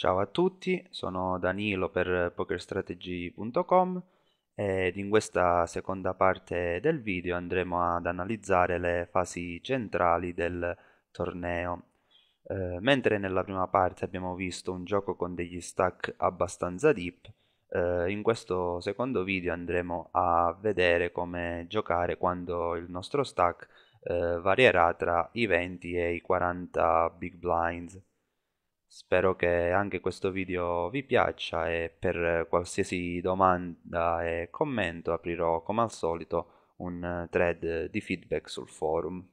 Ciao a tutti, sono Danilo per pokerstrategy.com ed in questa seconda parte del video andremo ad analizzare le fasi centrali del torneo. Eh, mentre nella prima parte abbiamo visto un gioco con degli stack abbastanza deep, eh, in questo secondo video andremo a vedere come giocare quando il nostro stack eh, varierà tra i 20 e i 40 big blinds. Spero che anche questo video vi piaccia e per qualsiasi domanda e commento aprirò come al solito un thread di feedback sul forum.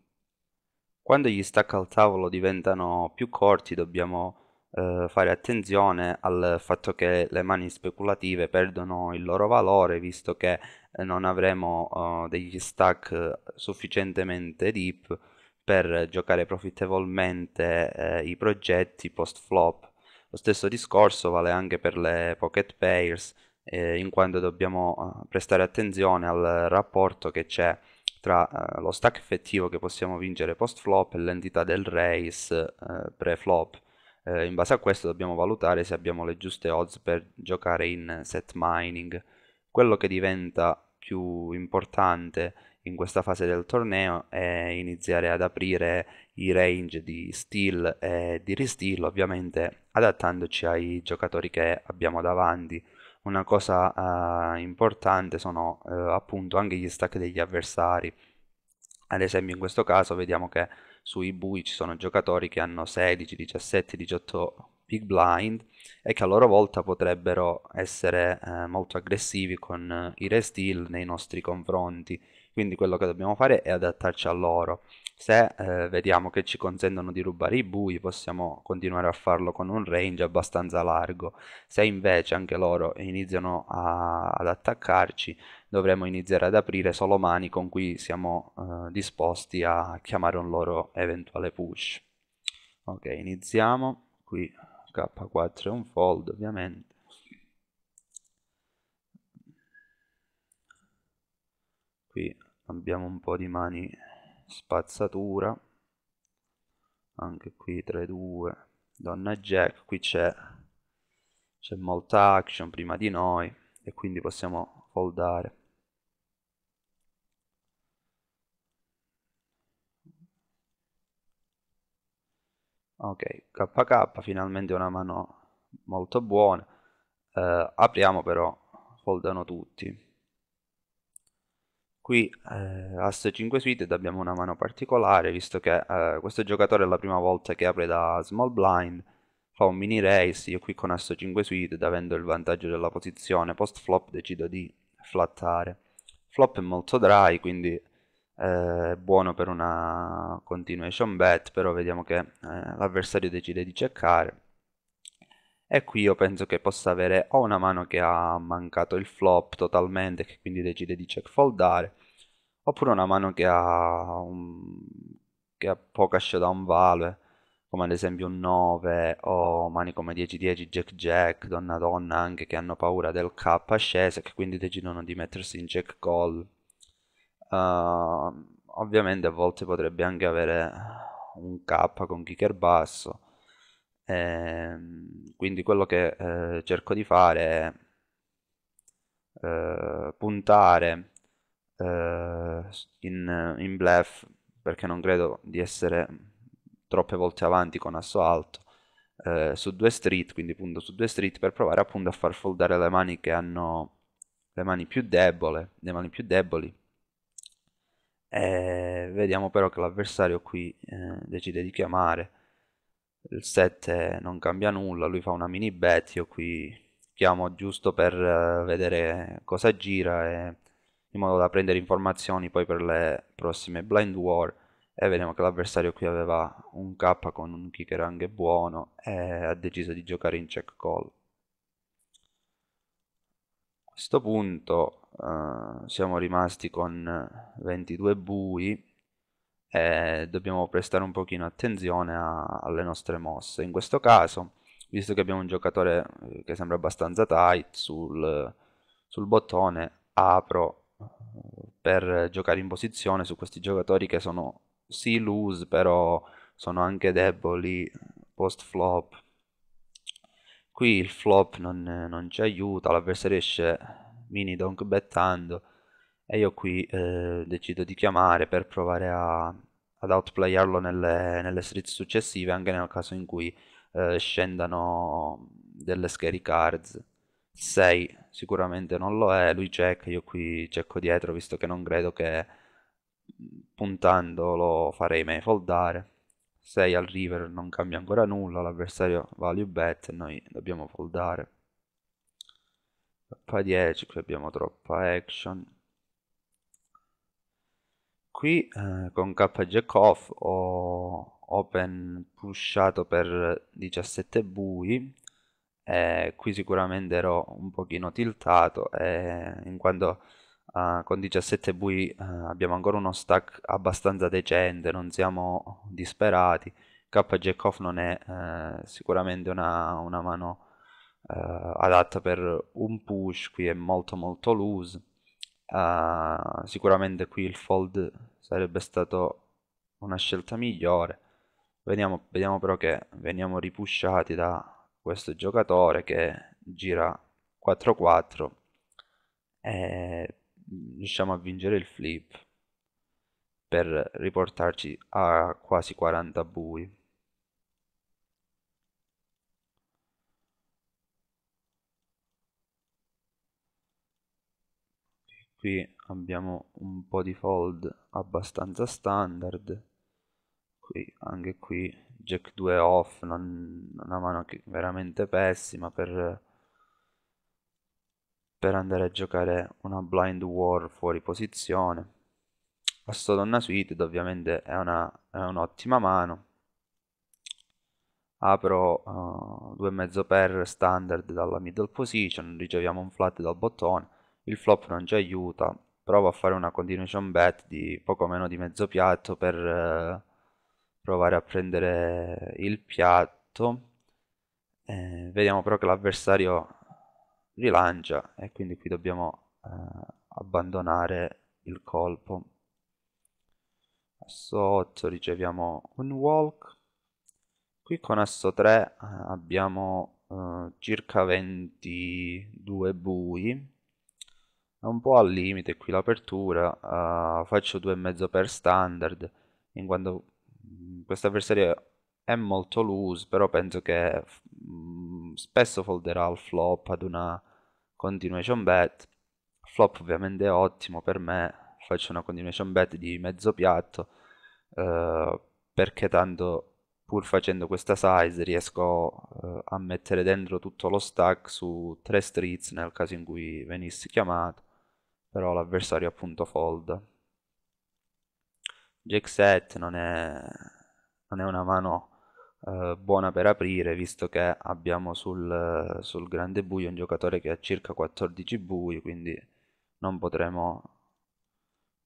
Quando gli stack al tavolo diventano più corti dobbiamo eh, fare attenzione al fatto che le mani speculative perdono il loro valore visto che eh, non avremo eh, degli stack sufficientemente deep per giocare profittevolmente eh, i progetti post flop. Lo stesso discorso vale anche per le pocket pairs, eh, in quanto dobbiamo eh, prestare attenzione al rapporto che c'è tra eh, lo stack effettivo che possiamo vincere post flop e l'entità del race eh, pre flop. Eh, in base a questo dobbiamo valutare se abbiamo le giuste odds per giocare in set mining. Quello che diventa più importante in questa fase del torneo è iniziare ad aprire i range di steal e di resteal ovviamente adattandoci ai giocatori che abbiamo davanti. Una cosa uh, importante sono uh, appunto anche gli stack degli avversari. Ad esempio in questo caso vediamo che sui bui ci sono giocatori che hanno 16, 17, 18 big blind e che a loro volta potrebbero essere eh, molto aggressivi con i resteal nei nostri confronti quindi quello che dobbiamo fare è adattarci a loro. Se eh, vediamo che ci consentono di rubare i bui possiamo continuare a farlo con un range abbastanza largo. Se invece anche loro iniziano a, ad attaccarci dovremo iniziare ad aprire solo mani con cui siamo eh, disposti a chiamare un loro eventuale push. Ok iniziamo. Qui k4 è un fold ovviamente. Qui abbiamo un po' di mani spazzatura. Anche qui 3-2 donna jack qui c'è c'è molta action prima di noi e quindi possiamo foldare. Ok KK finalmente una mano molto buona. Eh, apriamo però foldano tutti Qui eh, asse 5 suited abbiamo una mano particolare visto che eh, questo giocatore è la prima volta che apre da small blind, fa un mini race, io qui con asso 5 suited avendo il vantaggio della posizione post flop decido di flattare. Flop è molto dry quindi eh, è buono per una continuation bet però vediamo che eh, l'avversario decide di checkare e qui io penso che possa avere o una mano che ha mancato il flop totalmente che quindi decide di check foldare oppure una mano che ha, un, che ha poca showdown value come ad esempio un 9 o mani come 10-10, Jack-Jack, Donna-Donna anche che hanno paura del K ascesa e che quindi decidono di mettersi in check call. Uh, ovviamente a volte potrebbe anche avere un K con kicker basso. Eh, quindi quello che eh, cerco di fare è eh, puntare eh, in, in bluff perché non credo di essere troppe volte avanti con asso alto eh, su due street quindi punto su due street per provare appunto a far foldare le mani che hanno le mani più debole le mani più deboli. E vediamo però che l'avversario qui eh, decide di chiamare. Il 7 non cambia nulla, lui fa una mini bet, io qui chiamo giusto per uh, vedere cosa gira e in modo da prendere informazioni poi per le prossime blind war e vediamo che l'avversario qui aveva un K con un kicker anche buono e ha deciso di giocare in check call. A questo punto uh, siamo rimasti con 22 bui e dobbiamo prestare un pochino attenzione a, alle nostre mosse. In questo caso, visto che abbiamo un giocatore eh, che sembra abbastanza tight sul, sul bottone, apro eh, per giocare in posizione su questi giocatori che sono sì loose, però sono anche deboli post flop. qui il flop non, non ci aiuta, l'avversario esce mini donk bettando e io qui eh, decido di chiamare per provare a, ad outplayarlo nelle, nelle street successive anche nel caso in cui eh, scendano delle scary cards 6 sicuramente non lo è. Lui check io qui cecco dietro visto che non credo che puntando lo farei mai foldare. 6 al river non cambia ancora nulla l'avversario value bet e noi dobbiamo foldare. K10 qui abbiamo troppa action. Qui eh, con K jack off ho open pushato per 17 bui e qui sicuramente ero un pochino tiltato e in quanto uh, con 17 bui uh, abbiamo ancora uno stack abbastanza decente non siamo disperati. K jack off non è uh, sicuramente una, una mano adatta per un push qui è molto molto loose. Sicuramente qui il fold sarebbe stato una scelta migliore. Vediamo, vediamo però che veniamo ripushati da questo giocatore che gira 4-4 e riusciamo a vincere il flip per riportarci a quasi 40 bui. Qui abbiamo un po' di fold abbastanza standard. Qui anche qui jack 2 off non, una mano veramente pessima per per andare a giocare una blind war fuori posizione. Asso donna suited ovviamente è un'ottima un mano. Apro uh, due mezzo per standard dalla middle position riceviamo un flat dal bottone. Il flop non ci aiuta. Provo a fare una continuation bet di poco meno di mezzo piatto per eh, provare a prendere il piatto. Eh, vediamo però che l'avversario rilancia e quindi qui dobbiamo eh, abbandonare il colpo. Sotto riceviamo un walk. Qui con asso 3 eh, abbiamo eh, circa 22 bui. È un po' al limite qui l'apertura uh, faccio due e mezzo per standard in quanto mm, questo avversario è molto loose però penso che mh, mm, spesso folderà al flop ad una continuation bet. Flop ovviamente è ottimo per me faccio una continuation bet di mezzo piatto uh, perché tanto pur facendo questa size riesco uh, a mettere dentro tutto lo stack su tre streets nel caso in cui venissi chiamato però l'avversario appunto fold jack 7 non è, non è una mano eh, buona per aprire visto che abbiamo sul, sul grande buio un giocatore che ha circa 14 bui quindi non potremo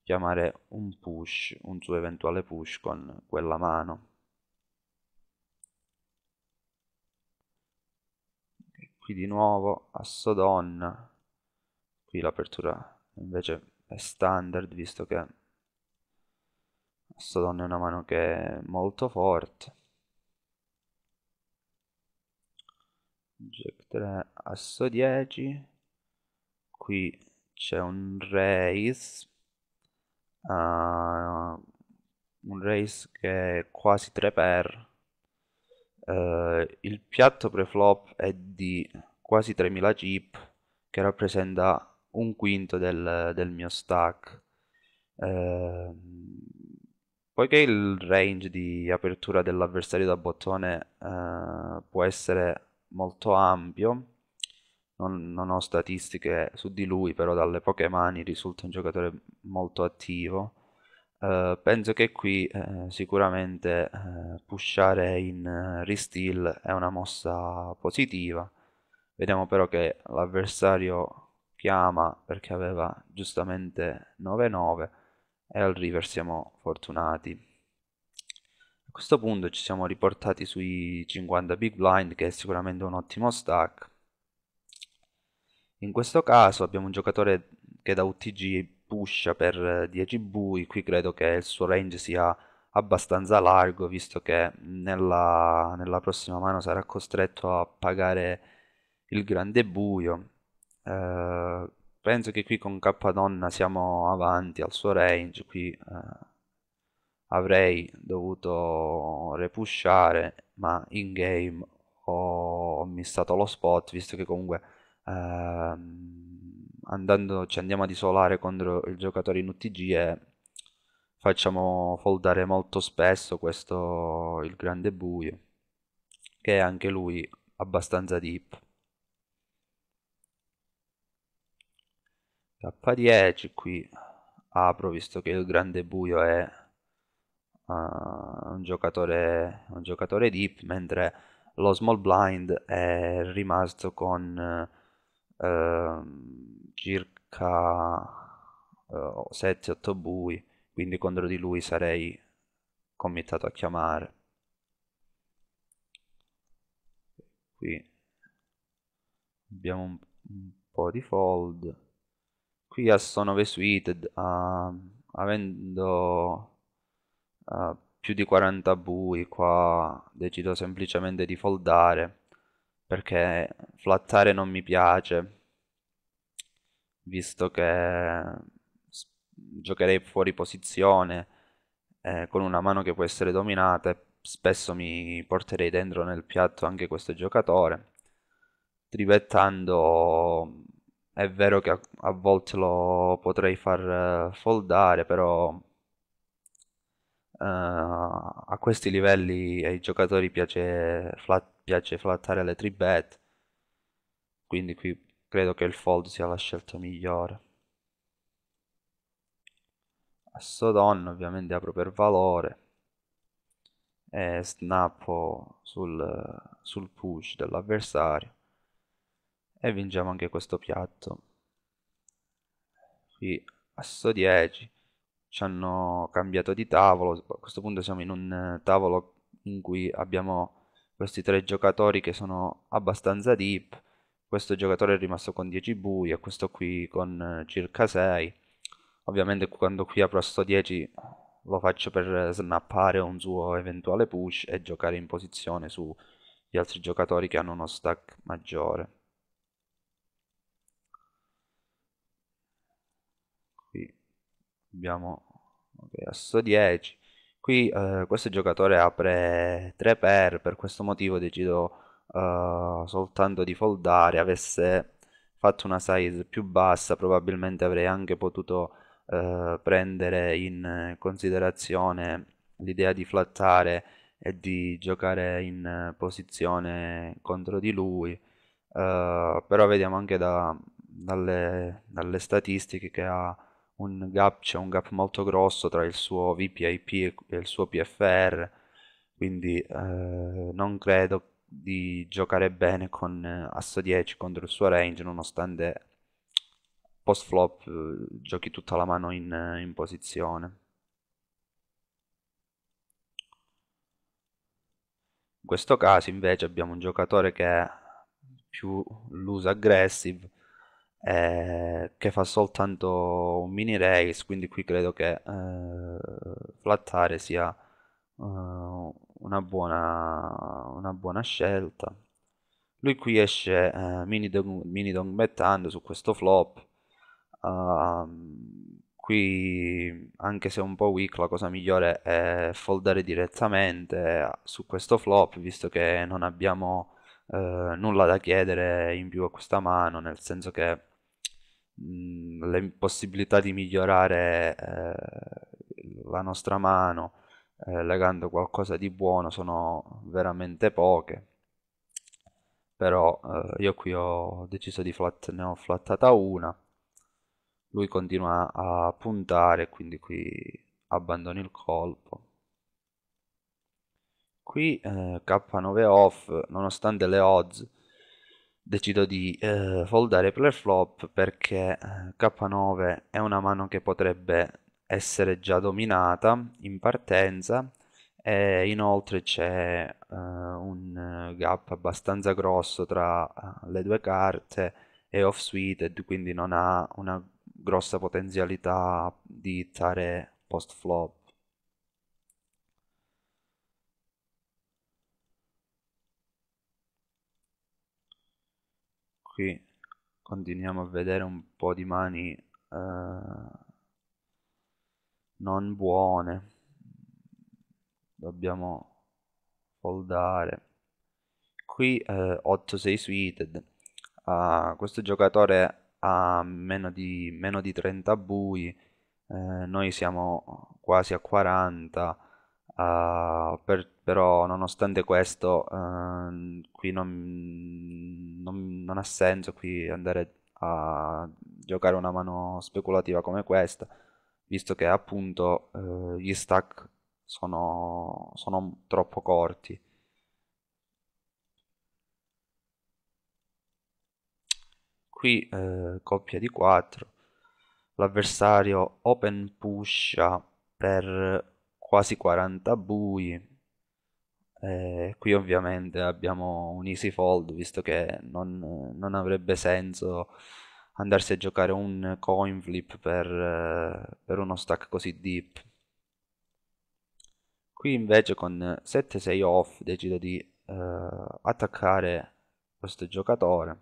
chiamare un push un suo eventuale push con quella mano. Qui di nuovo donna qui l'apertura invece è standard visto che donna è una mano che è molto forte. Jack 3 asso 10 qui c'è un raise. Uh, un raise che è quasi 3 per. Uh, il piatto preflop è di quasi 3000 chip che rappresenta un quinto del, del mio stack. Eh, poiché il range di apertura dell'avversario da bottone eh, può essere molto ampio, non, non, ho statistiche su di lui, però dalle poche mani risulta un giocatore molto attivo. Uh, penso che qui uh, sicuramente uh, pushare in resteal è una mossa positiva. Vediamo però che l'avversario chiama perché aveva giustamente 9-9 e al river siamo fortunati. A questo punto ci siamo riportati sui 50 big blind che è sicuramente un ottimo stack. In questo caso abbiamo un giocatore che da UTG pusha per 10 bui, qui credo che il suo range sia abbastanza largo visto che nella, nella prossima mano sarà costretto a pagare il grande buio. Eh, penso che qui con K donna siamo avanti al suo range, qui eh, avrei dovuto repushare, ma in game ho, missato lo spot, visto che comunque ehm, andando, ci andiamo ad isolare contro il giocatore in UTG e facciamo foldare molto spesso questo il grande buio, che è anche lui abbastanza deep. K10 qui apro visto che il grande buio è uh, un, giocatore, un giocatore deep mentre lo small blind è rimasto con uh, circa uh, eh, 7-8 bui quindi contro di lui sarei committato a chiamare. Qui abbiamo un, un po' di fold qui a Sonove Suited uh, avendo uh, più di 40 bui qua decido semplicemente di foldare perché flattare non mi piace visto che giocherei fuori posizione eh, con una mano che può essere dominata spesso mi porterei dentro nel piatto anche questo giocatore tribettando è vero che a, a volte lo potrei far uh, foldare, però uh, a questi livelli ai giocatori piace, flat, piace flattare le 3 bet, quindi qui credo che il fold sia la scelta migliore. A Sodon ovviamente apro per valore. E snappo sul, sul push dell'avversario e vinciamo anche questo piatto. Qui a sto 10 ci hanno cambiato di tavolo. A questo punto siamo in un tavolo in cui abbiamo questi tre giocatori che sono abbastanza deep. Questo giocatore è rimasto con 10 bui e questo qui con circa 6 ovviamente quando qui apro a sto 10 lo faccio per snappare un suo eventuale push e giocare in posizione sugli altri giocatori che hanno uno stack maggiore abbiamo okay, asso 10 qui eh, questo giocatore apre 3 per per questo motivo decido uh, soltanto di foldare. Avesse fatto una size più bassa probabilmente avrei anche potuto uh, prendere in considerazione l'idea di flattare e di giocare in posizione contro di lui. Uh, però vediamo anche da, dalle, dalle statistiche che ha un gap, c'è un gap molto grosso tra il suo VPIP e il suo PFR, quindi eh, non credo di giocare bene con eh, Asso 10 contro il suo range, nonostante post flop eh, giochi tutta la mano in, eh, in posizione. In questo caso invece abbiamo un giocatore che è più loose aggressive eh, che fa soltanto un mini race quindi qui credo che eh, flattare sia eh, una, buona, una buona scelta. Lui qui esce eh, mini, dong, bettando su questo flop. Uh, qui anche se è un po' weak la cosa migliore è foldare direttamente su questo flop visto che non abbiamo uh, nulla da chiedere in più a questa mano nel senso che le possibilità di migliorare eh, la nostra mano eh, legando qualcosa di buono sono veramente poche. Però eh, io qui ho deciso di flat, ne ho flattata una. Lui continua a puntare quindi qui abbandono il colpo. Qui eh, K9 off nonostante le odds decido di eh, foldare player flop perché eh, K9 è una mano che potrebbe essere già dominata in partenza e inoltre c'è eh, un gap abbastanza grosso tra eh, le due carte e off suited quindi non ha una grossa potenzialità di hittare post flop qui continuiamo a vedere un po' di mani eh, non buone. Dobbiamo foldare. Qui eh, 8-6 suited. Uh, questo giocatore ha meno di, meno di 30 bui eh, noi siamo quasi a 40 uh, per, però nonostante questo uh, qui non, non, non, ha senso qui andare a giocare una mano speculativa come questa visto che appunto uh, gli stack sono, sono troppo corti. Qui eh, coppia di 4 l'avversario open pusha per quasi 40 bui. Eh, qui ovviamente abbiamo un easy fold visto che non, non avrebbe senso andarsi a giocare un coin flip per, eh, per uno stack così deep. Qui invece con 7-6 off decido di eh, attaccare questo giocatore.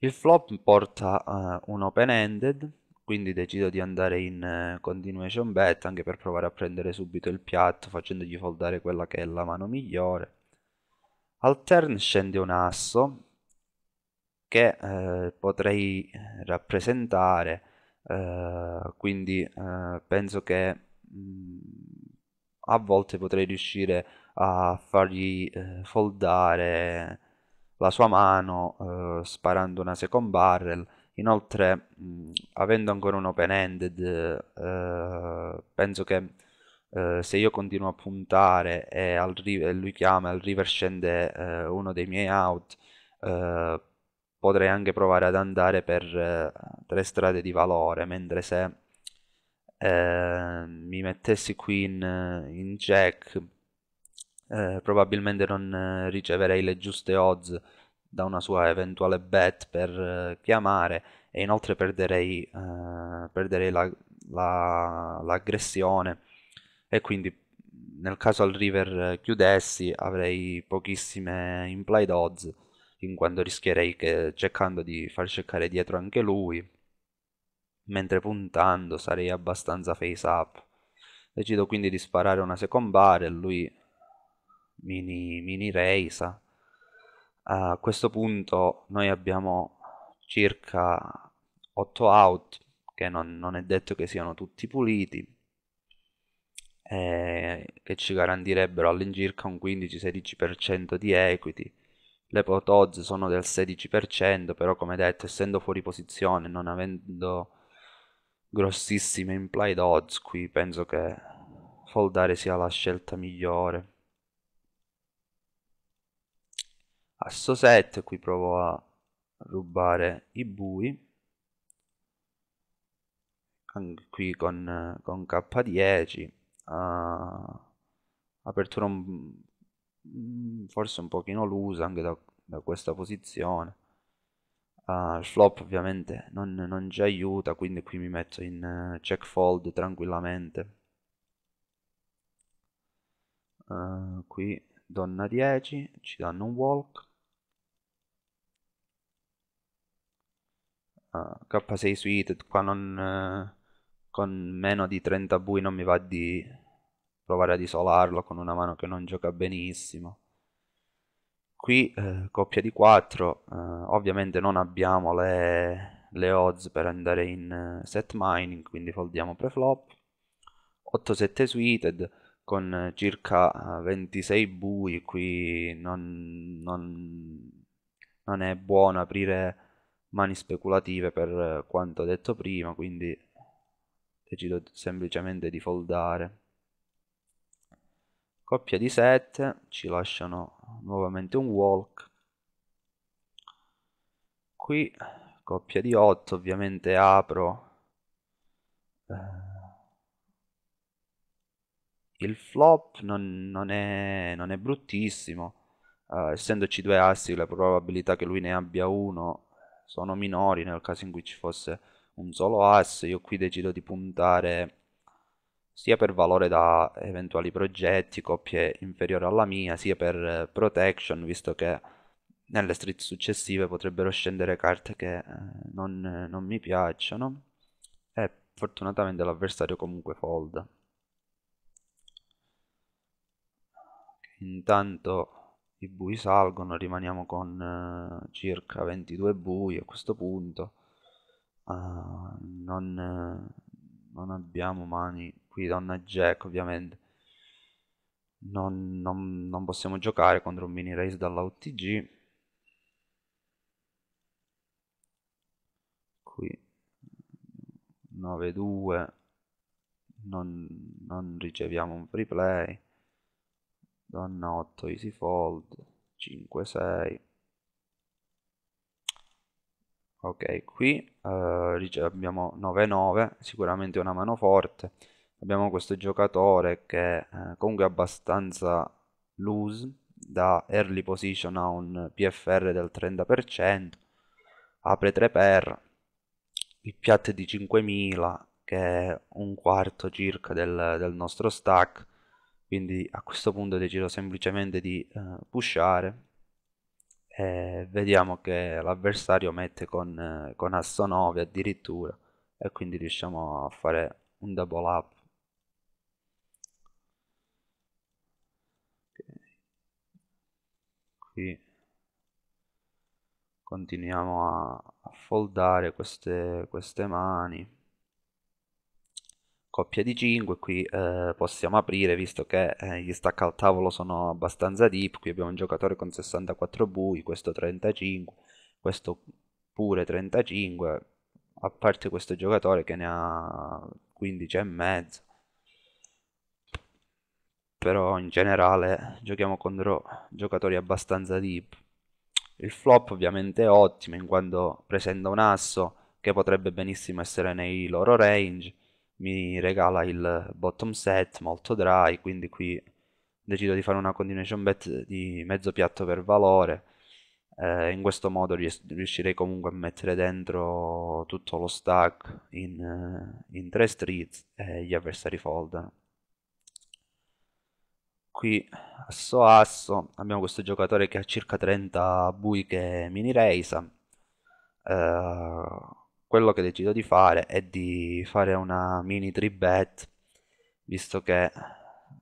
Il flop porta uh, un open-ended quindi decido di andare in uh, continuation bet anche per provare a prendere subito il piatto facendogli foldare quella che è la mano migliore. Al turn scende un asso che uh, potrei rappresentare quindi penso che mh, mm, a volte potrei riuscire a fargli foldare la sua mano sparando una second barrel Inoltre, mh, avendo ancora un open-ended, eh, penso che eh, se io continuo a puntare e, al e lui chiama, al river scende eh, uno dei miei out, eh, potrei anche provare ad andare per eh, tre strade di valore, mentre se eh, mi mettessi qui in, in check, probabilmente non riceverei le giuste odds da una sua eventuale bet per uh, chiamare e inoltre perderei, uh, perderei la, la, l'aggressione. E quindi nel caso al river chiudessi avrei pochissime implied odds in quanto rischierei che cercando di far cercare dietro anche lui mentre puntando sarei abbastanza face up. Decido quindi di sparare una second bar e lui mini, mini raisa a questo punto noi abbiamo circa 8 out che non, non è detto che siano tutti puliti eh, che ci garantirebbero all'incirca un 15-16% di equity. Le pot odds sono del 16% però come detto essendo fuori posizione non avendo grossissime implied odds qui penso che foldare sia la scelta migliore asso 7 qui provo a rubare i bui. Anche qui con, con k10 uh, apertura un, mm, forse un pochino lusa anche da, da questa posizione. Uh, flop ovviamente non, non, ci aiuta quindi qui mi metto in uh, check fold tranquillamente. Uh, qui donna 10 ci danno un walk K6 Suite qua non, eh, con meno di 30 bui non mi va di provare ad isolarlo con una mano che non gioca benissimo. Qui eh, coppia di 4 eh, ovviamente non abbiamo le, le, odds per andare in uh, set mining quindi foldiamo preflop. 8-7 suited con circa 26 bui qui non, non, non è buono aprire mani speculative per quanto detto prima, quindi decido semplicemente di foldare. Coppia di 7, ci lasciano nuovamente un walk. Qui coppia di 8, ovviamente apro eh, il flop non, non, è, non è bruttissimo, uh, essendoci due assi la probabilità che lui ne abbia uno sono minori nel caso in cui ci fosse un solo asse io qui decido di puntare sia per valore da eventuali progetti, coppie inferiori alla mia, sia per protection, visto che nelle street successive potrebbero scendere carte che eh, non, non mi piacciono e fortunatamente l'avversario comunque folda. Intanto i bui salgono, rimaniamo con uh, circa 22 bui a questo punto. Uh, non, uh, non, abbiamo mani qui donna jack ovviamente. Non, non, non possiamo giocare contro un mini race dalla UTG. Qui 9-2 non, non riceviamo un free play donna 8 easy fold 5 6 ok qui uh, abbiamo 9 9 sicuramente una mano forte. Abbiamo questo giocatore che uh, comunque è abbastanza loose da early position a un PFR del 30% apre 3 per il piatto è di 5000 che è un quarto circa del, del nostro stack quindi a questo punto decido semplicemente di uh, pushare e vediamo che l'avversario mette con, uh, con asso 9 addirittura e quindi riusciamo a fare un double up. Qui continuiamo a, a foldare queste, queste mani coppia di 5 qui eh, possiamo aprire visto che eh, gli stack al tavolo sono abbastanza deep qui abbiamo un giocatore con 64 bui questo 35 questo pure 35 a parte questo giocatore che ne ha 15 e mezzo. Però in generale giochiamo contro giocatori abbastanza deep. Il flop ovviamente è ottimo in quanto presenta un asso che potrebbe benissimo essere nei loro range mi regala il bottom set molto dry quindi qui decido di fare una continuation bet di mezzo piatto per valore. Eh, in questo modo riuscirei comunque a mettere dentro tutto lo stack in, in tre streets e gli avversari foldano. Qui asso asso abbiamo questo giocatore che ha circa 30 bui che mini raisa eh, quello che decido di fare è di fare una mini 3 bet visto che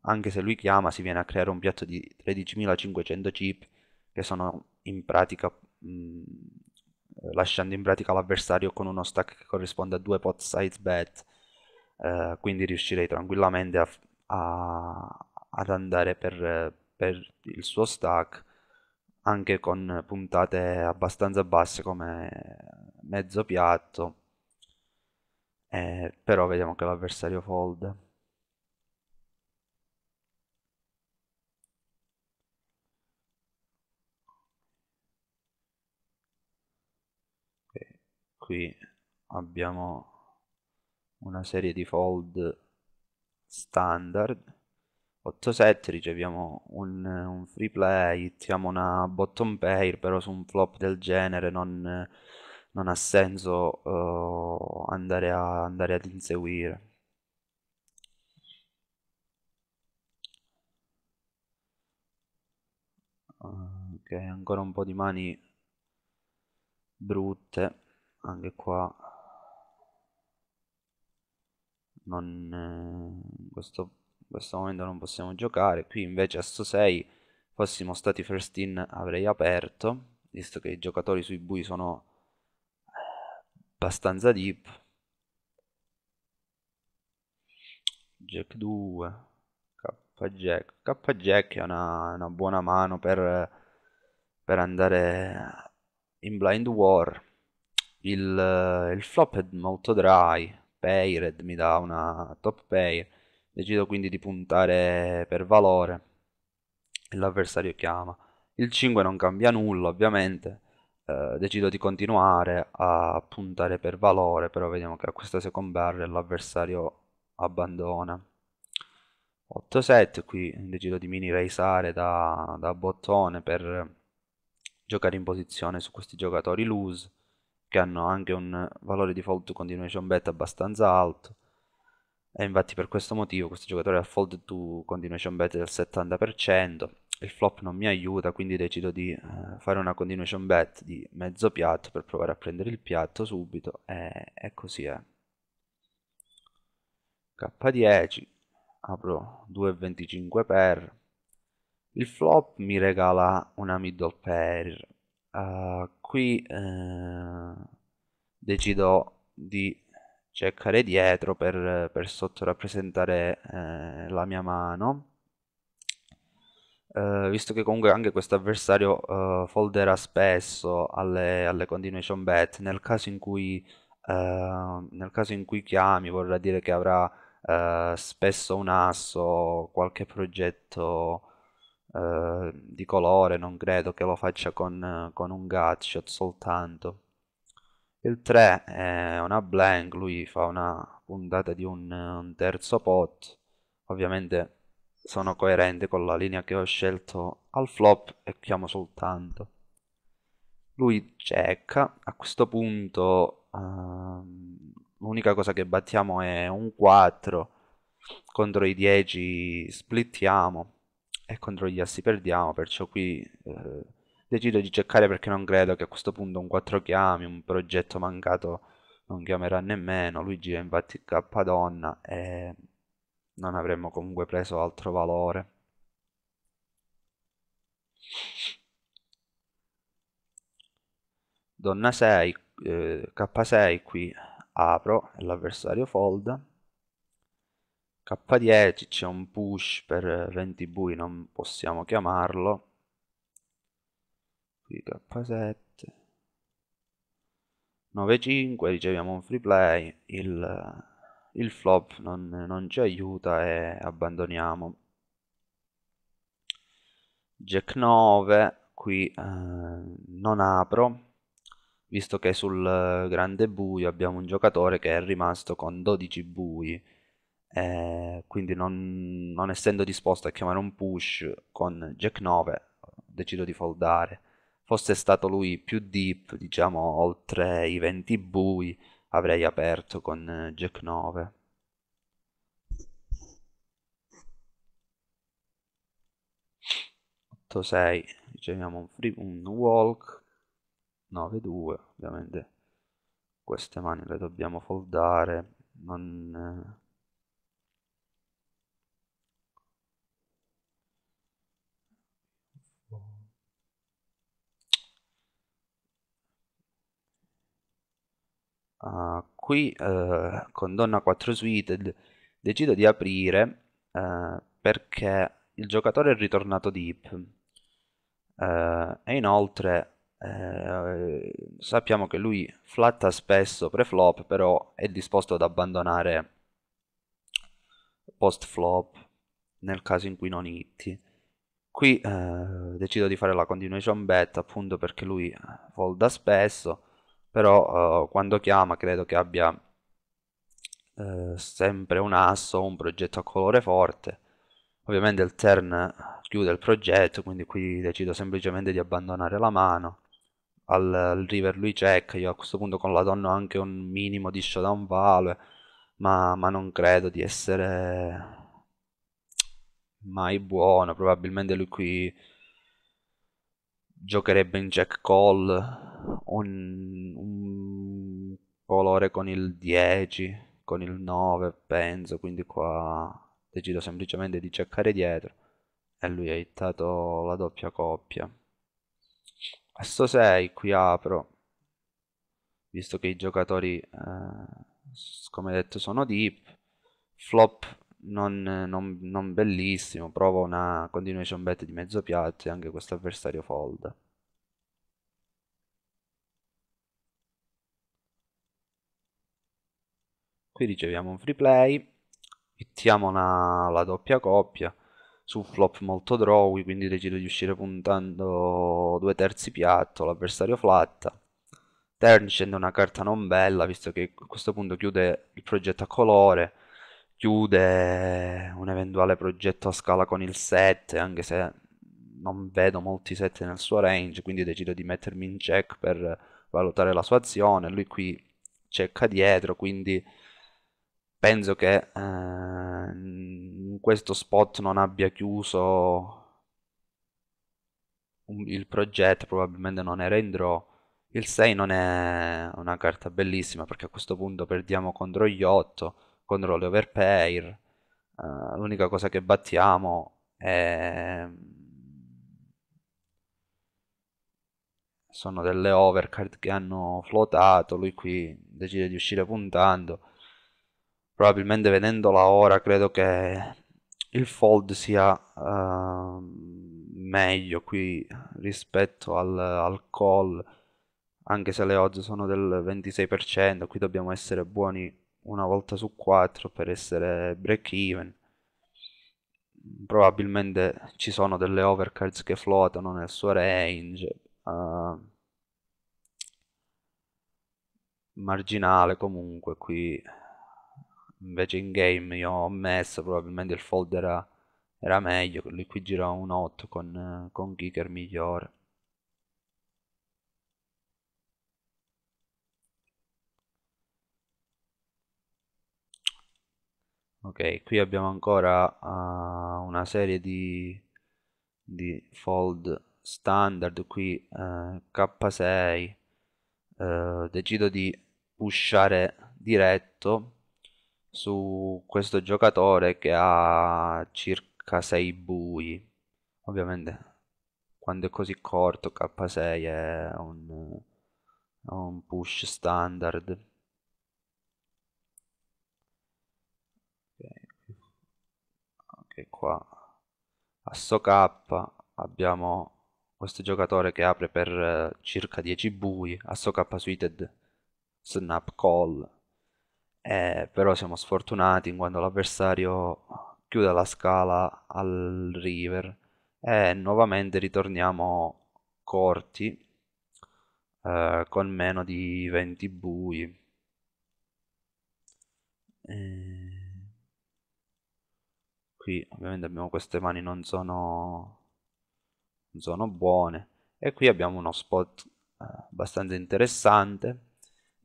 anche se lui chiama si viene a creare un piatto di 13.500 chip che sono in pratica mh, lasciando in pratica l'avversario con uno stack che corrisponde a due pot size bet eh, quindi riuscirei tranquillamente a, a, ad andare per, per il suo stack anche con puntate abbastanza basse come mezzo piatto eh, però vediamo che l'avversario fold okay. qui abbiamo una serie di fold standard 8-7 riceviamo un, un, free play, hittiamo una bottom pair, però su un flop del genere non, non ha senso uh, andare, a, andare ad inseguire. Ok, ancora un po' di mani brutte, anche qua non eh, questo in questo momento non possiamo giocare qui invece a sto 6 fossimo stati first in avrei aperto visto che i giocatori sui bui sono abbastanza deep. Jack 2 k jack. K jack è una, una buona mano per, per andare in blind war. Il, il flop è molto dry. Paired mi dà una top pair Decido quindi di puntare per valore. L'avversario chiama. Il 5 non cambia nulla ovviamente, eh, decido di continuare a puntare per valore, però vediamo che a questa second barrel l'avversario abbandona. 8-7, qui decido di mini raisare da, da bottone per giocare in posizione su questi giocatori loose che hanno anche un valore di fault continuation bet abbastanza alto e infatti per questo motivo questo giocatore ha fold to continuation bet del 70% il flop non mi aiuta, quindi decido di eh, fare una continuation bet di mezzo piatto per provare a prendere il piatto subito e, e così è. K10, apro 2,25 per, il flop mi regala una middle pair, uh, qui eh, decido di cercare dietro per, per sottorappresentare eh, la mia mano Uh, visto che comunque anche questo avversario uh, folderà spesso alle, alle, continuation bet, nel caso in cui, uh, nel caso in cui chiami vorrà dire che avrà spesso un asso, qualche progetto di colore, non credo che lo faccia con, con un gutshot soltanto. Il 3 è una blank, lui fa una puntata di un, un terzo pot, ovviamente sono coerente con la linea che ho scelto al flop e chiamo soltanto. Lui cecca, a questo punto uh, l'unica cosa che battiamo è un 4, contro i 10 splittiamo e contro gli assi perdiamo, perciò qui eh, decido di cercare perché non credo che a questo punto un 4 chiami, un progetto mancato non chiamerà nemmeno, lui gira infatti K donna e non avremmo comunque preso altro valore. Donna 6, eh, K6 qui apro l'avversario folda. K10 c'è un push per 20 bui, non possiamo chiamarlo. Qui K7. 9-5, riceviamo un free play, il il flop non, non ci aiuta e abbandoniamo. Jack 9, qui eh, non apro, visto che sul grande buio abbiamo un giocatore che è rimasto con 12 bui, eh, quindi non, non essendo disposto a chiamare un push con Jack 9, decido di foldare. Fosse stato lui più deep, diciamo oltre i 20 bui, avrei aperto con eh, Jack 9 8-6 riceviamo un, free, un walk. 9-2 ovviamente. Queste mani le dobbiamo foldare. Non Uh, qui uh, con Donna 4 Suited decido di aprire uh, perché il giocatore è ritornato deep. E inoltre sappiamo che lui flatta spesso pre-flop però è disposto ad abbandonare post-flop nel caso in cui non hitti qui decido di fare la continuation bet appunto perché lui folda spesso però uh, quando chiama credo che abbia uh, sempre un asso, un progetto a colore forte. Ovviamente il turn chiude il progetto, quindi qui decido semplicemente di abbandonare la mano. Al, al river lui check, io a questo punto con la donna ho anche un minimo di showdown value, ma, ma non credo di essere mai buono, probabilmente lui qui giocherebbe in jack call un, un colore con il 10 con il 9 penso quindi qua decido semplicemente di cercare dietro. E lui ha hittato la doppia coppia. A sto 6 qui apro. Visto che i giocatori eh, come detto sono deep flop non, non, non bellissimo, provo una continuation bet di mezzo piatto e anche questo avversario fold. Qui riceviamo un free play, mettiamo una, la doppia coppia, su flop molto drawy, quindi decido di uscire puntando due terzi piatto, l'avversario flatta. Turn scende una carta non bella, visto che a questo punto chiude il progetto a colore chiude un eventuale progetto a scala con il 7, anche se non vedo molti 7 nel suo range, quindi decido di mettermi in check per valutare la sua azione. Lui qui cecca dietro, quindi penso che eh, in questo spot non abbia chiuso il progetto probabilmente non era in draw. Il 6 non è una carta bellissima perché a questo punto perdiamo contro gli 8, contro le overpair. Uh, l'unica cosa che battiamo è... sono delle overcard che hanno flotato, lui qui decide di uscire puntando. Probabilmente vedendola ora credo che il fold sia uh, meglio qui rispetto al, al call anche se le odds sono del 26% qui dobbiamo essere buoni una volta su 4 per essere break even. Probabilmente ci sono delle overcards che floatano nel suo range uh, marginale comunque qui invece in game io ho messo probabilmente il fold era, era meglio lui qui gira un 8 con, con kicker migliore. Ok qui abbiamo ancora uh, una serie di, di fold standard qui uh, k6 uh, decido di pushare diretto su questo giocatore che ha circa 6 bui. Ovviamente quando è così corto k6 è un, è un push standard. Ok. Qua. A sto k abbiamo questo giocatore che apre per uh, circa 10 bui. A sto k suited snap call eh, però siamo sfortunati in quanto l'avversario chiude la scala al river. E nuovamente ritorniamo corti eh, con meno di 20 bui. Eh, qui ovviamente abbiamo queste mani non sono, non sono buone. E qui abbiamo uno spot eh, abbastanza interessante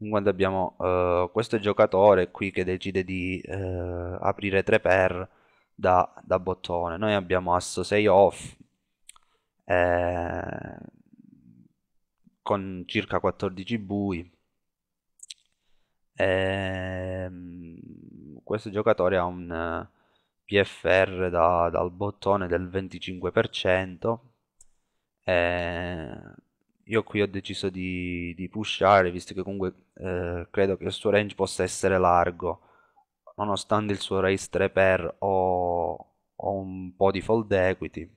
in quanto abbiamo uh, questo giocatore qui che decide di uh, aprire 3 per da, da, bottone. Noi abbiamo asso 6 off eh, con circa 14 bui. Eh, questo giocatore ha un PFR da, dal bottone del 25% eh, io qui ho deciso di, di pushare visto che comunque eh, credo che il suo range possa essere largo. Nonostante il suo race 3 per ho, ho un po' di fold equity.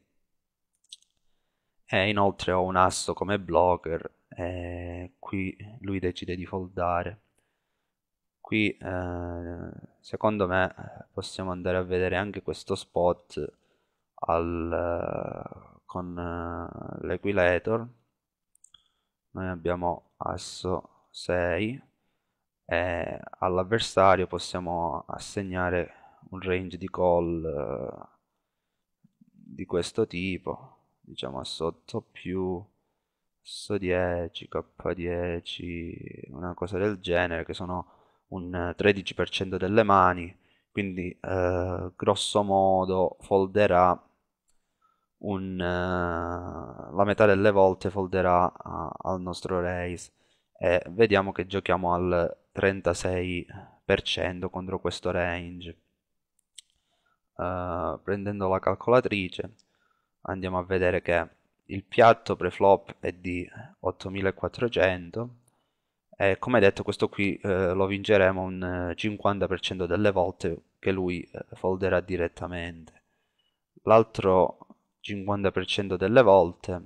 E inoltre ho un asso come blocker e qui lui decide di foldare. Qui eh, secondo me possiamo andare a vedere anche questo spot al, con uh, l'equilator noi abbiamo asso 6 e all'avversario possiamo assegnare un range di call uh, di questo tipo. Diciamo asso 8 più asso 10 k10 una cosa del genere che sono un 13% delle mani. Quindi uh, grosso modo folderà un, uh, la metà delle volte folderà uh, al nostro raise. E vediamo che giochiamo al 36% contro questo range. Uh, prendendo la calcolatrice andiamo a vedere che il piatto preflop è di 8400 e come detto questo qui lo vinceremo un 50% delle volte che lui folderà direttamente. L'altro 50% delle volte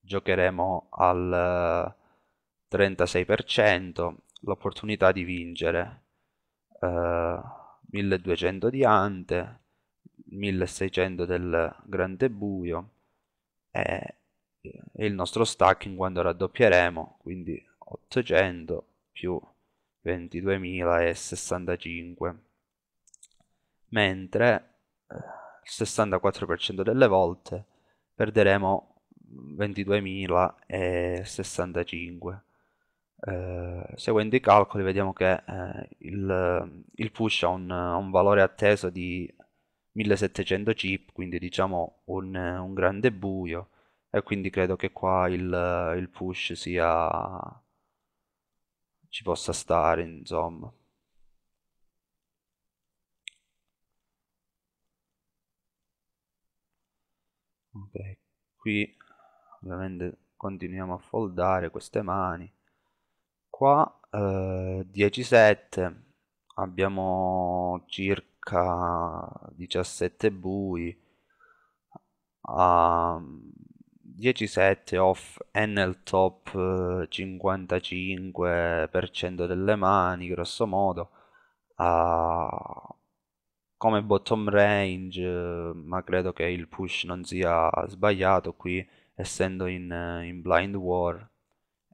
giocheremo al 36% l'opportunità di vincere eh, 1200 di ante 1600 del grande buio e, e il nostro stacking quando raddoppieremo quindi 800 più 22.065 mentre eh, 64% delle volte perderemo 22.065 eh, seguendo i calcoli vediamo che eh, il, il, push ha un, un, valore atteso di 1700 chip quindi diciamo un, un grande buio e quindi credo che qua il, il push sia ci possa stare insomma ok qui ovviamente continuiamo a foldare queste mani. Qua eh, 10-7 abbiamo circa 17 bui. A 10-7 off nel top 55% delle mani grosso modo. A come bottom range ma credo che il push non sia sbagliato qui essendo in, in blind war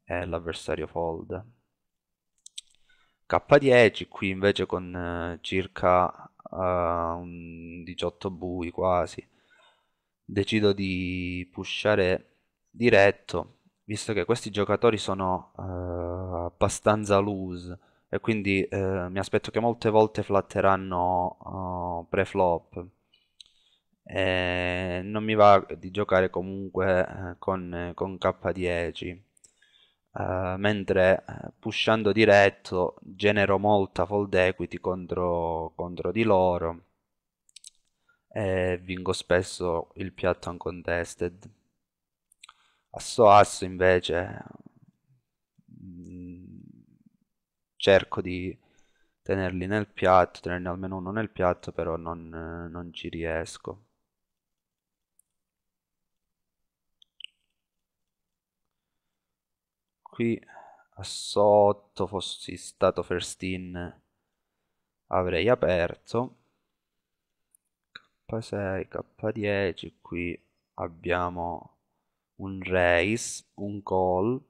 e l'avversario fold. K10 qui invece con eh, circa uh, 18 bui quasi decido di pushare diretto visto che questi giocatori sono uh, abbastanza loose e quindi uh, mi aspetto che molte volte flatteranno pre-flop. E non mi va di giocare comunque con, con K10 Uh, mentre pushando diretto genero molta fold equity contro, contro di loro. E vinco spesso il piatto uncontested. Asso asso invece mm, cerco di tenerli nel piatto, tenerne almeno uno nel piatto, però non, non ci riesco. Qui sotto fossi stato first in avrei aperto K6, K10, qui abbiamo un raise, un call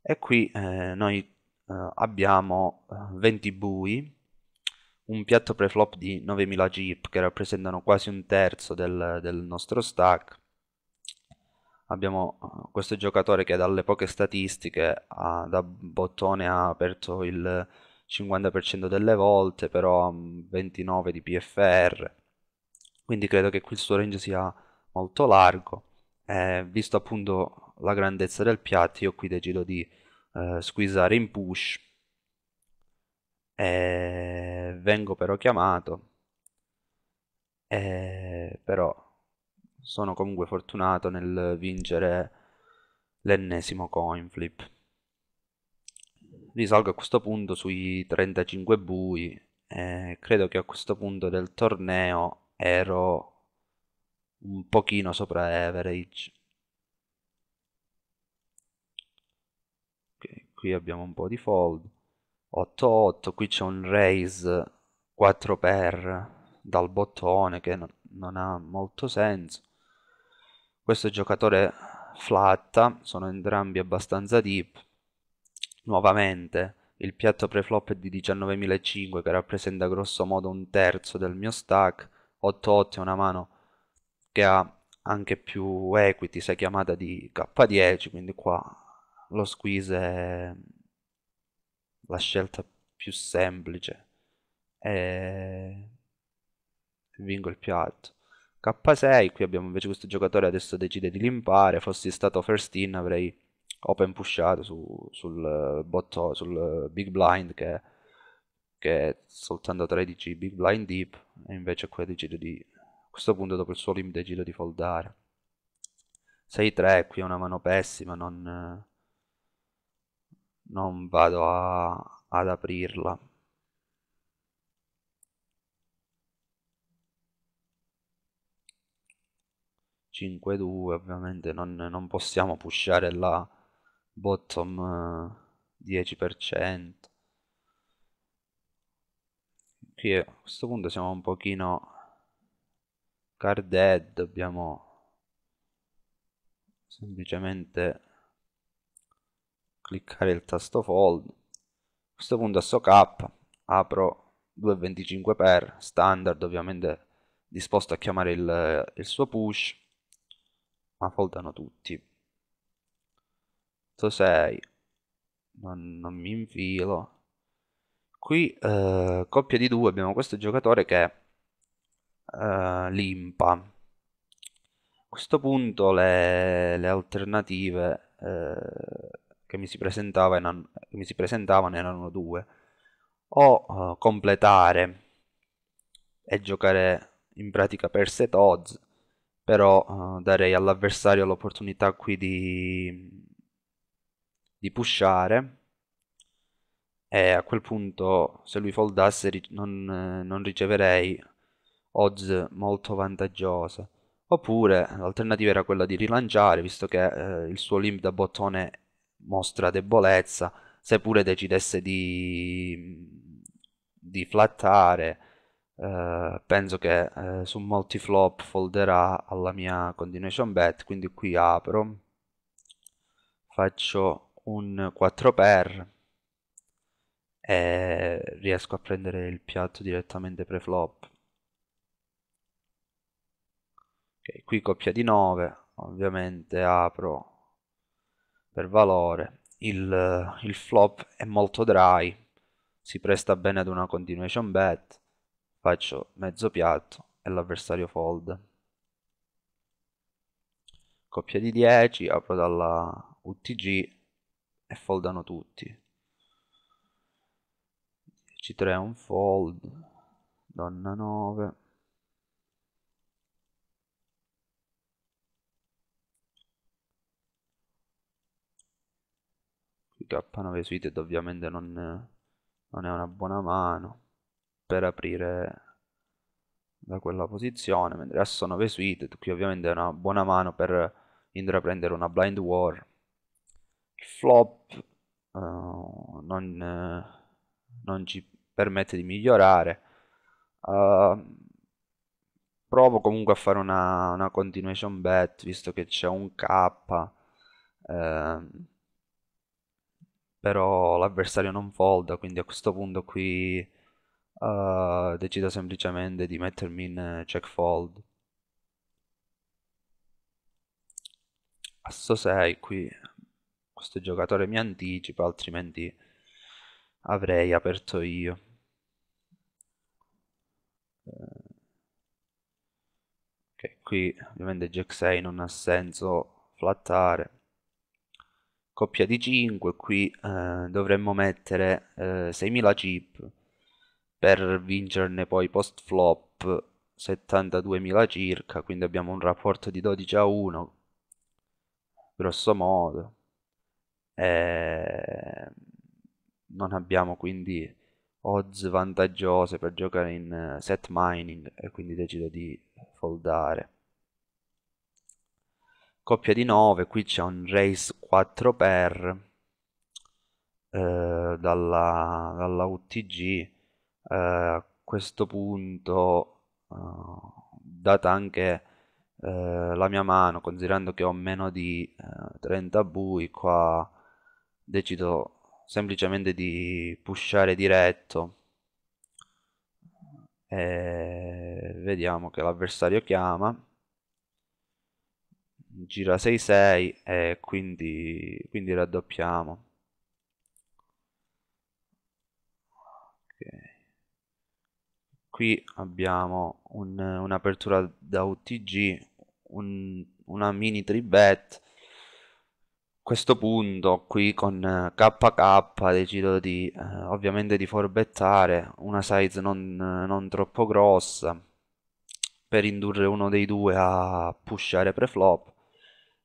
e qui eh, noi eh, abbiamo 20 eh, bui, un piatto preflop di 9000 jeep che rappresentano quasi un terzo del, del nostro stack. Abbiamo eh, questo giocatore che dalle poche statistiche ha, da bottone ha aperto il 50% delle volte, però ha 29 di PFR quindi credo che qui il suo range sia molto largo eh, visto appunto la grandezza del piatto io qui decido di eh, squeezare in push e vengo però chiamato e però sono comunque fortunato nel vincere l'ennesimo coin flip. Risalgo a questo punto sui 35 bui e credo che a questo punto del torneo ero un pochino sopra average okay, qui abbiamo un po' di fold. 8-8 qui c'è un raise 4 per dal bottone che non, non ha molto senso. Questo giocatore flatta sono entrambi abbastanza deep. Nuovamente il piatto preflop è di 19.500 che rappresenta grosso modo un terzo del mio stack. 8-8 è una mano che ha anche più equity se chiamata di K10 quindi qua lo squeeze è la scelta più semplice. E il piatto K6 qui abbiamo invece questo giocatore adesso decide di limpare. Fossi stato first in avrei open pushato su, sul botto sul big blind che che è soltanto 13 big blind deep. E invece qua decido di a questo punto dopo il suo limit decido di foldare. 6-3 qui è una mano pessima non, non vado a, ad aprirla. Cinque due ovviamente non, non possiamo pushare la bottom 10% eh, qui a questo punto siamo un pochino card dead dobbiamo semplicemente cliccare il tasto fold. A questo punto a so k apro 2.25 per standard ovviamente disposto a chiamare il, il suo push ma foldano tutti. 6 non, non mi infilo. Qui eh, coppia di due abbiamo questo giocatore che eh, limpa. questo punto le, le alternative eh, che, mi erano, che, mi si presentavano erano due. O uh, completare e giocare in pratica per set odds, però uh, darei all'avversario l'opportunità qui di, di pushare e a quel punto se lui foldasse non, non riceverei odds molto vantaggiose. Oppure l'alternativa era quella di rilanciare, visto che eh, il suo limp da bottone mostra debolezza, seppure decidesse di, di flattare, eh, penso che eh, su molti flop folderà alla mia continuation bet, quindi qui apro, faccio un 4 per e riesco a prendere il piatto direttamente pre-flop. Ok, qui coppia di 9, ovviamente apro per valore. Il, il flop è molto dry, si presta bene ad una continuation bet, faccio mezzo piatto e l'avversario fold. Coppia di 10, apro dalla UTG e foldano tutti. C3 un fold, donna 9. K9 suited ovviamente non, non è una buona mano per aprire da quella posizione, mentre asso 9 suited qui ovviamente è una buona mano per intraprendere una blind war. Il flop uh, non, uh, non, ci permette di migliorare. Uh, provo comunque a fare una, una continuation bet visto che c'è un K. Uh, però l'avversario non folda, quindi a questo punto qui uh, decido semplicemente di mettermi in check fold. Asso 6 qui questo giocatore mi anticipa, altrimenti avrei aperto io. Ok, qui ovviamente Jack 6 non ha senso flattare coppia di 5 qui eh, dovremmo mettere eh, 6000 chip per vincerne poi post flop 72.000 circa quindi abbiamo un rapporto di 12 a 1 grosso modo. E non abbiamo quindi odds vantaggiose per giocare in set mining e quindi decido di foldare coppia di 9 qui c'è un race 4 per eh, dalla, dalla, UTG eh, a questo punto eh, data anche eh, la mia mano considerando che ho meno di 30 eh, bui qua decido semplicemente di pushare diretto. E vediamo che l'avversario chiama gira 6-6 e quindi, quindi raddoppiamo. Okay. Qui abbiamo un'apertura da UTG, un, una mini 3 bet. Questo punto qui con KK decido di eh, ovviamente di forbettare una size non, non troppo grossa per indurre uno dei due a pushare preflop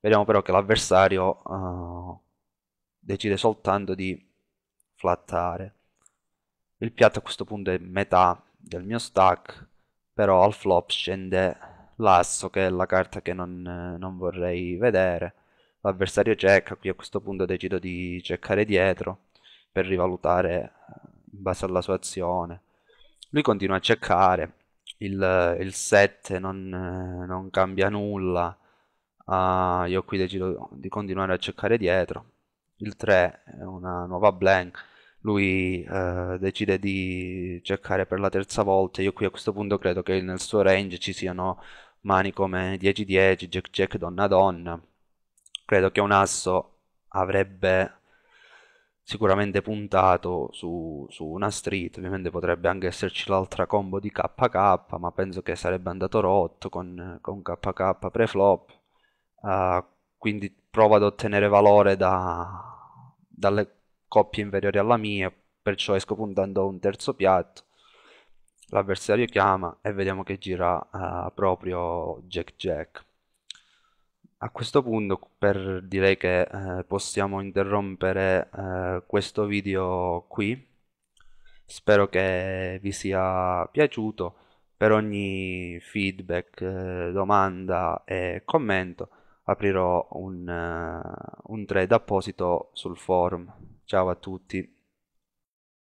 Vediamo però che l'avversario uh, decide soltanto di flattare. Il piatto a questo punto è metà del mio stack, però al flop scende l'asso che è la carta che non, non vorrei vedere. L'avversario cecca, qui a questo punto decido di ceccare dietro per rivalutare in base alla sua azione. Lui continua a ceccare, il, il 7 non, non cambia nulla Uh, io qui decido di continuare a cercare dietro. Il 3 è una nuova blank. Lui uh, decide di cercare per la terza volta. Io qui a questo punto credo che nel suo range ci siano mani come 10-10, Jack-Jack, Donna-Donna. Credo che un asso avrebbe sicuramente puntato su, su una street, ovviamente potrebbe anche esserci l'altra combo di KK, ma penso che sarebbe andato rotto con, con KK preflop, uh, quindi provo ad ottenere valore da, dalle coppie inferiori alla mia, perciò esco puntando un terzo piatto, l'avversario chiama e vediamo che gira uh, proprio Jack Jack. A questo punto per direi che eh, possiamo interrompere eh, questo video qui. Spero che vi sia piaciuto. Per ogni feedback, eh, domanda e commento aprirò un, uh, un thread apposito sul forum. Ciao a tutti.